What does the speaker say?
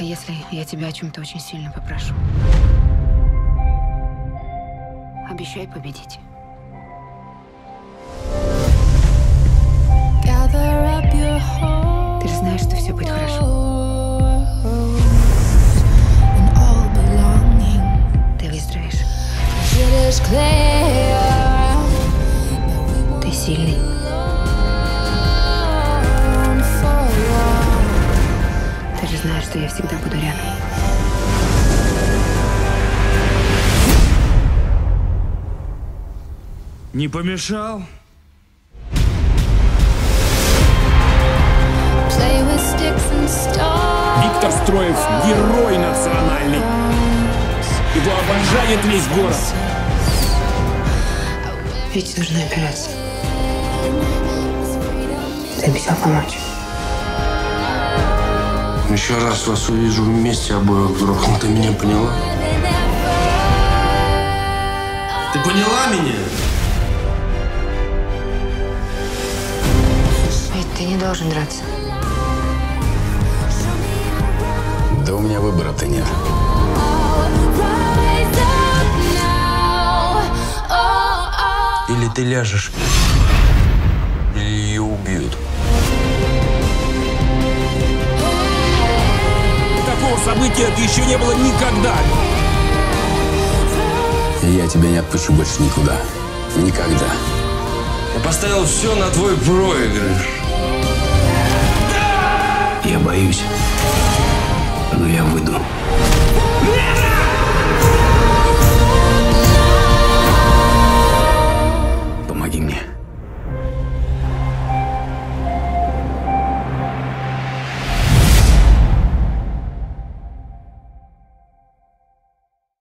А если я тебя о чем-то очень сильно попрошу? Обещай победить. Ты же знаешь, что все будет хорошо. Ты выздоровеешь. Ты сильный. Знаешь, что я всегда буду рядом. Не помешал? Виктор Строев – герой национальный. Его обожает весь город. Ведь нужна операция. Ты обещал помочь. Еще раз вас увижу вместе обоих вдруг. Ты меня поняла? Ты поняла меня? Ведь ты не должен драться. Да у меня выбора-то нет. Или ты ляжешь, Такого события еще не было никогда. Я тебя не отпущу больше никуда. Никогда. Я поставил все на твой проигрыш. Я боюсь. Но я выйду.